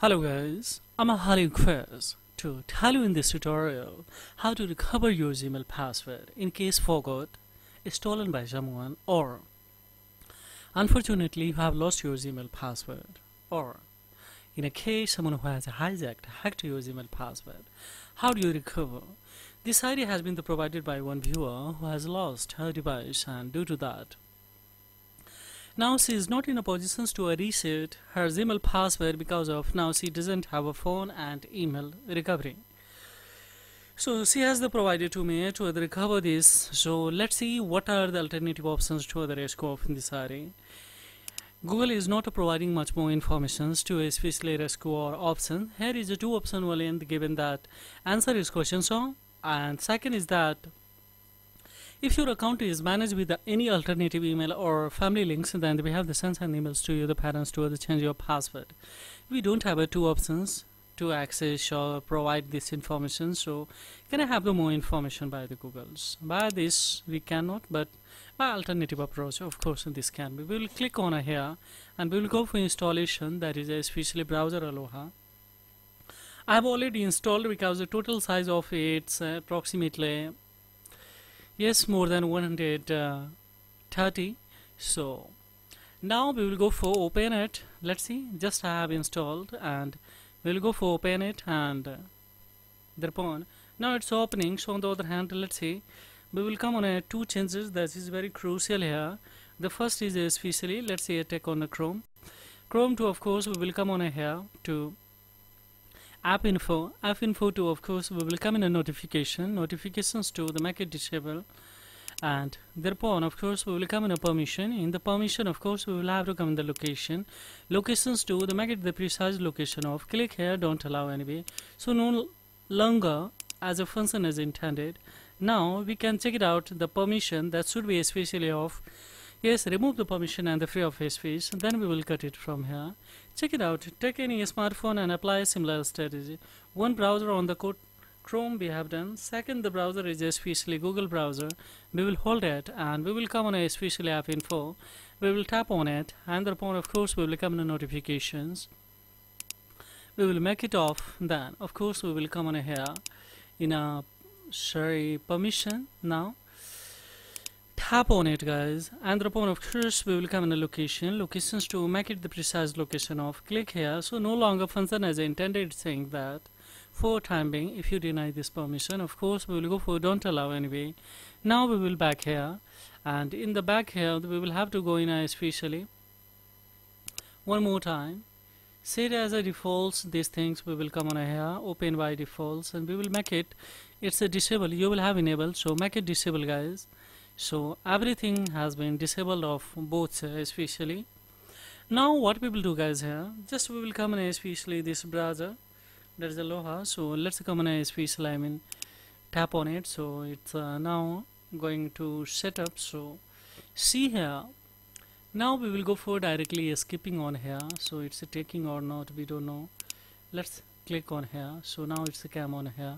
Hello guys, I'm Ali Quiz to tell you in this tutorial how to recover your Gmail password in case forgot, stolen by someone or unfortunately you have lost your Gmail password or in a case someone who has hijacked, hacked your Gmail password. How do you recover? This idea has been provided by one viewer who has lost her device and due to that now she is not in a position to reset her Gmail password because of now she doesn't have a phone and email recovery. So she has the provided to me to recover this. So let's see what are the alternative options to the rescue of this array. Google is not providing much more information to especially rescue or option. Here is a two option only given that answer is question song and second is that if your account is managed with any alternative email or family links, then we have the send and emails to you, the parents, to change your password. We don't have a two options to access or provide this information. So, can I have the more information by the Googles? By this, we cannot, but by alternative approach, of course, this can be. We will click on here and we will go for installation. That is especially browser Aloha. I have already installed because the total size of it's uh, approximately yes more than 130 so now we will go for open it. Let's see. Just I have installed and we will go for open it and uh, thereupon now it's opening. So on the other hand let's see. We will come on a two changes. That is very crucial here. The first is especially let's say a take on the Chrome. Chrome 2 of course we will come on a here to app info. App info 2 of course we will come in a notification notifications to the make it disable. And thereupon of course we will come in a permission. In the permission of course we will have to come in the location. Locations to the make it the precise location of. Click here don't allow anyway. So no longer as a function is intended. Now we can check it out the permission that should be especially off yes remove the permission and the free of space then we will cut it from here. Check it out. Take any smartphone and apply a similar strategy. One browser on the code chrome we have done. Second the browser is especially google browser. We will hold it and we will come on a especially app info. We will tap on it and thereupon of course we will come in notifications. We will make it off then of course we will come on here in a sorry permission now tap on it guys. And upon of course we will come in a location. Locations to make it the precise location of. Click here. So no longer function as intended saying that. For time being if you deny this permission of course we will go for don't allow anyway. Now we will back here. And in the back here we will have to go in uh, especially one more time. Set as a defaults these things we will come on here open by defaults and we will make it it's a disable. You will have enabled so make it disable guys so everything has been disabled of both uh, especially. Now what we will do guys here? Just we will come in especially this browser. That is Aloha. So let's come in especially I mean tap on it. So it's uh, now going to set up so see here. Now we will go for directly skipping on here. So it's taking or not we don't know. Let's click on here. So now it's a cam on here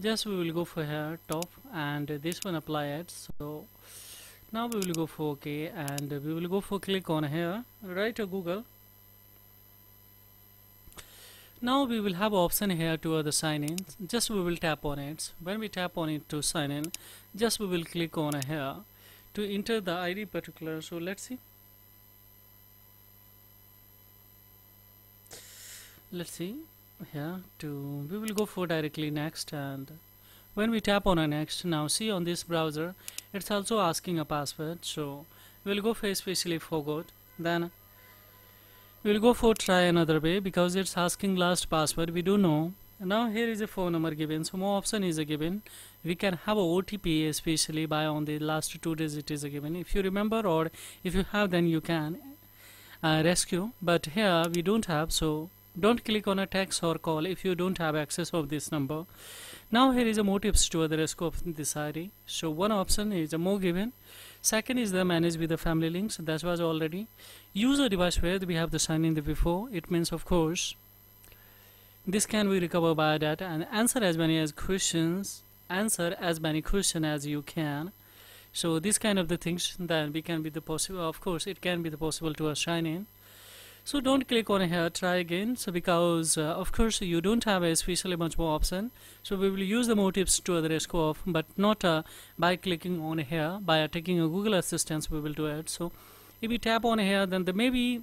just we will go for here top and this one apply it. So now we will go for ok and we will go for click on here write a google? Now we will have option here to other sign in just we will tap on it. When we tap on it to sign in just we will click on here to enter the id particular. So let's see. Let's see here to we will go for directly next and when we tap on a next now see on this browser it's also asking a password. So we'll go for especially forgot then we'll go for try another way because it's asking last password. We do know. Now here is a phone number given. So more option is a given. We can have a OTP especially by on the last two digits is a given. If you remember or if you have then you can uh, rescue. But here we don't have. So don't click on a text or call if you don't have access of this number. Now here is a motives to the rescue of this ID so one option is a more given. Second is the manage with the family links. That was already. Use a device where we have the sign in the before. It means of course this can be recovered by that and answer as many as questions answer as many questions as you can. So this kind of the things then we can be the possible of course it can be the possible to assign in so don't click on here try again so because uh, of course you don't have especially much more option. So we will use the motives to the risk of but not uh, by clicking on here by taking a Google Assistant we will do it. So if we tap on here then there may be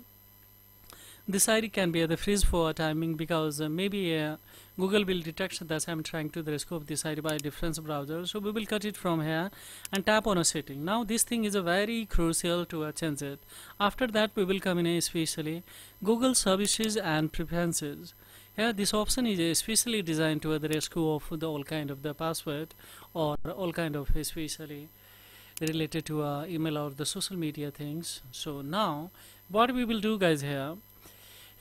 this ID can be the freeze for timing because uh, maybe uh, Google will detect that I'm trying to the scope this ID by different browser. So we will cut it from here and tap on a setting. Now this thing is a very crucial to uh, change. It after that we will come in especially Google services and preferences. Here this option is especially designed to the rescue of the all kind of the password or all kind of especially related to uh, email or the social media things. So now what we will do guys here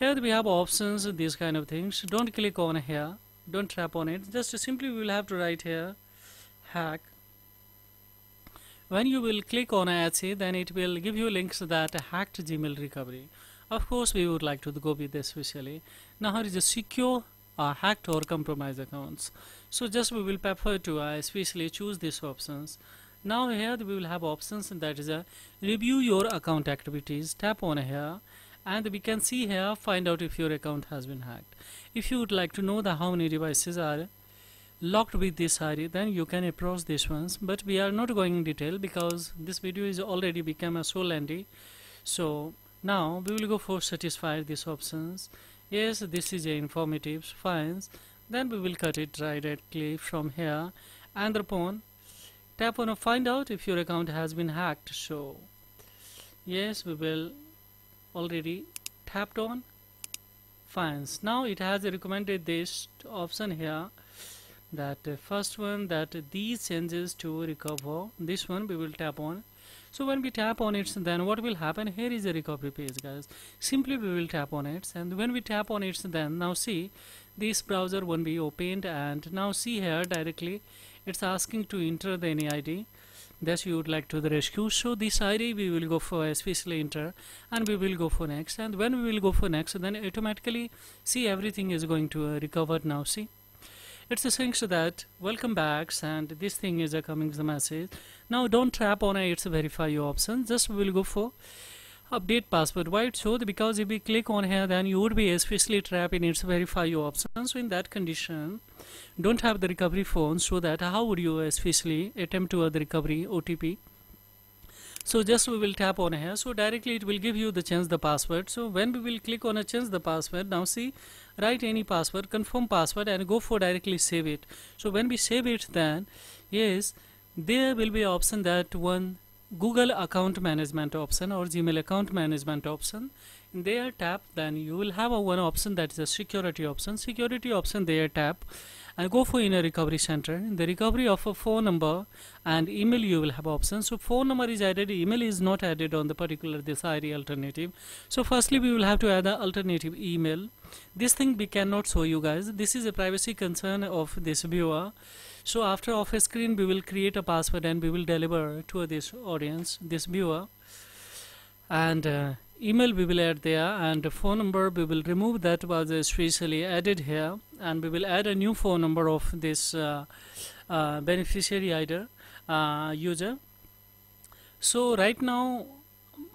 here we have options these kind of things. Don't click on here. Don't tap on it. Just simply we will have to write here hack. When you will click on HC then it will give you links that hacked Gmail recovery. Of course we would like to go with this especially now here is a secure uh, hacked or compromised accounts. So just we will prefer to uh, especially choose these options. Now here we will have options that is a review your account activities. Tap on here and we can see here find out if your account has been hacked. If you would like to know the how many devices are locked with this ID then you can approach these ones. But we are not going in detail because this video is already become a so lengthy so now we will go for satisfy these options. Yes this is a informative fine then we will cut it directly from here. And upon tap on find out if your account has been hacked. So yes we will already tapped on? Fines now it has recommended this option here that uh, first one that these changes to recover this one we will tap on. So when we tap on it then what will happen? Here is a recovery page guys. Simply we will tap on it and when we tap on it then now see this browser won't be opened and now see here directly it's asking to enter the any ID that you would like to the rescue. So this ID we will go for especially enter and we will go for next. And when we will go for next then automatically see everything is going to uh, recover now see? It's saying so that welcome back and this thing is uh, coming the message. Now don't tap on it. It's verify your option just we will go for update password why it's so because if we click on here then you would be especially trapped in its verify your option so in that condition don't have the recovery phone so that how would you especially attempt to the recovery OTP so just we will tap on here. So directly it will give you the change the password. So when we will click on a change the password now see write any password confirm password and go for directly save it. So when we save it then yes there will be option that one Google account management option or Gmail account management option. In there tap then you will have a one option that is a security option. Security option there tap and go for in a recovery center. In the recovery of a phone number and email you will have options. So phone number is added email is not added on the particular this ID alternative. So firstly we will have to add the alternative email. This thing we cannot show you guys. This is a privacy concern of this viewer. So after off screen we will create a password and we will deliver to this audience this viewer and uh, email we will add there and phone number we will remove that was especially added here. And we will add a new phone number of this uh, uh, beneficiary either uh, user. So right now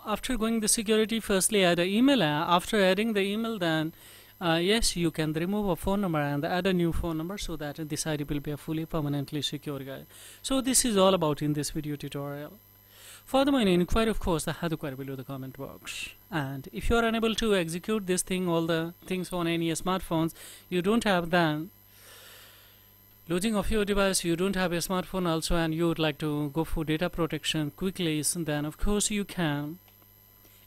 after going the security firstly add an email. Uh, after adding the email then uh, yes you can remove a phone number and add a new phone number so that this ID will be a fully permanently secure guy. So this is all about in this video tutorial furthermore in inquiry of course I have the query below the comment box and if you are unable to execute this thing all the things on any smartphones you don't have then losing of your device you don't have a smartphone also and you would like to go for data protection quickly then of course you can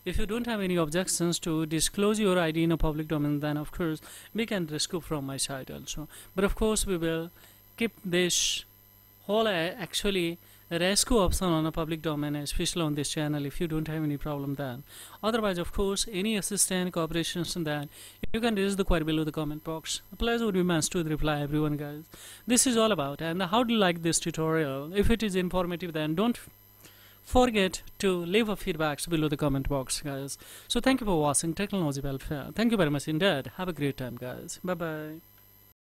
if you don't have any objections to disclose your ID in a public domain, then of course we can rescue from my side also. But of course we will keep this whole uh, rescue option on a public domain, especially on this channel if you don't have any problem then. Otherwise, of course, any assistance, cooperations and that, you can raise the query below the comment box. The pleasure would be mine to reply everyone guys. This is all about and how do you like this tutorial? If it is informative then don't forget to leave a feedbacks below the comment box guys so thank you for watching technology welfare thank you very much indeed have a great time guys bye bye